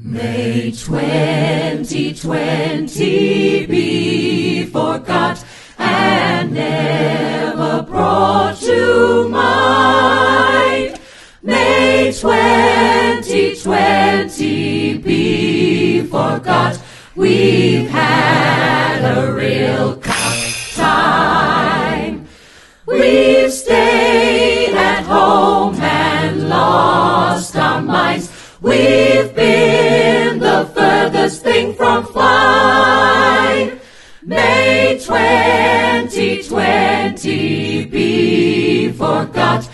May 2020 be forgot and never brought to mind. May 2020 be forgot. We've had a real cup time. We've stayed at home and lost our minds. We've May 2020 be forgot.